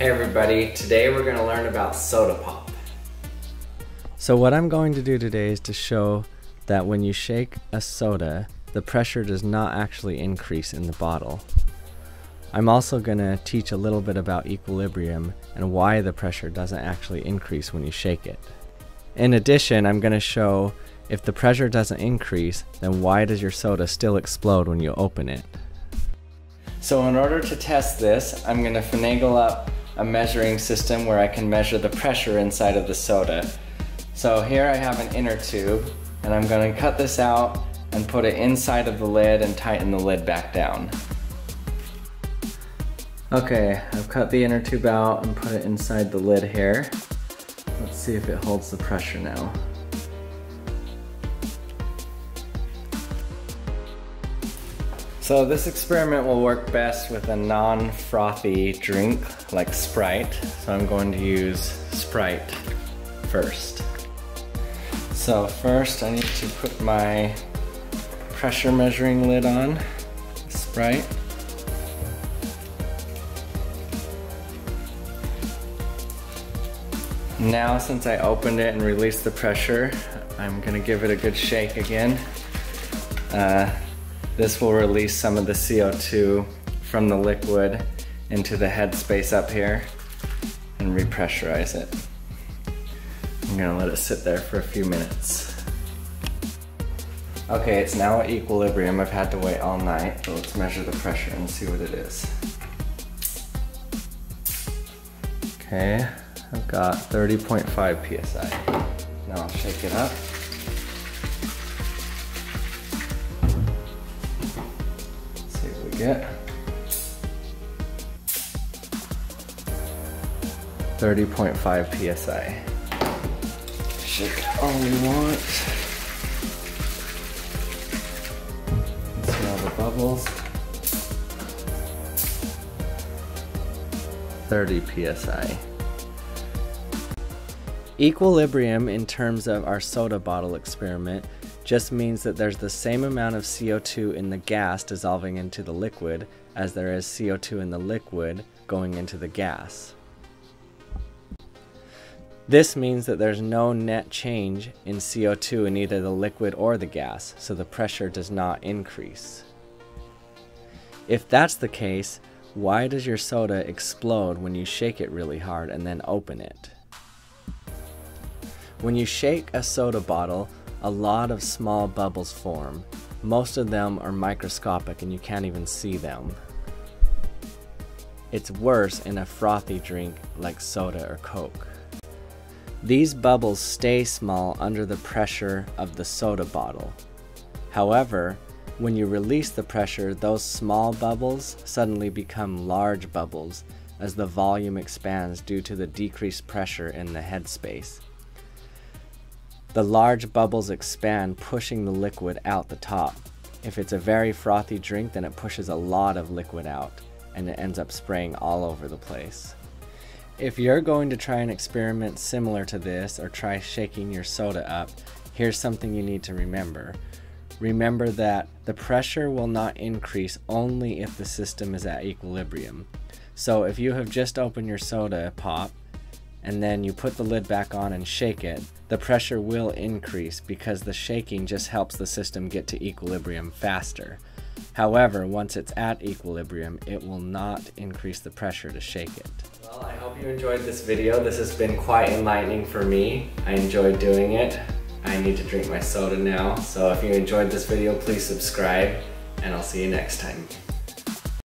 Hey everybody, today we're going to learn about soda pop. So what I'm going to do today is to show that when you shake a soda, the pressure does not actually increase in the bottle. I'm also going to teach a little bit about equilibrium and why the pressure doesn't actually increase when you shake it. In addition, I'm going to show if the pressure doesn't increase, then why does your soda still explode when you open it? So in order to test this, I'm going to finagle up a measuring system where I can measure the pressure inside of the soda. So here I have an inner tube and I'm going to cut this out and put it inside of the lid and tighten the lid back down. Okay, I've cut the inner tube out and put it inside the lid here. Let's see if it holds the pressure now. So this experiment will work best with a non-frothy drink like Sprite. So I'm going to use Sprite first. So first I need to put my pressure measuring lid on, Sprite. Now since I opened it and released the pressure, I'm gonna give it a good shake again. Uh, this will release some of the CO2 from the liquid into the headspace up here and repressurize it. I'm gonna let it sit there for a few minutes. Okay, it's now at equilibrium. I've had to wait all night, so let's measure the pressure and see what it is. Okay, I've got 30.5 PSI. Now I'll shake it up. Get. 30.5 psi. Shake all we want. See all the bubbles. 30 psi. Equilibrium in terms of our soda bottle experiment just means that there's the same amount of CO2 in the gas dissolving into the liquid as there is CO2 in the liquid going into the gas. This means that there's no net change in CO2 in either the liquid or the gas, so the pressure does not increase. If that's the case, why does your soda explode when you shake it really hard and then open it? When you shake a soda bottle, a lot of small bubbles form. Most of them are microscopic and you can't even see them. It's worse in a frothy drink like soda or Coke. These bubbles stay small under the pressure of the soda bottle. However, when you release the pressure, those small bubbles suddenly become large bubbles as the volume expands due to the decreased pressure in the headspace. The large bubbles expand, pushing the liquid out the top. If it's a very frothy drink, then it pushes a lot of liquid out, and it ends up spraying all over the place. If you're going to try an experiment similar to this, or try shaking your soda up, here's something you need to remember. Remember that the pressure will not increase only if the system is at equilibrium. So if you have just opened your soda pop, and then you put the lid back on and shake it, the pressure will increase because the shaking just helps the system get to equilibrium faster. However, once it's at equilibrium, it will not increase the pressure to shake it. Well, I hope you enjoyed this video. This has been quite enlightening for me. I enjoyed doing it. I need to drink my soda now. So if you enjoyed this video, please subscribe and I'll see you next time.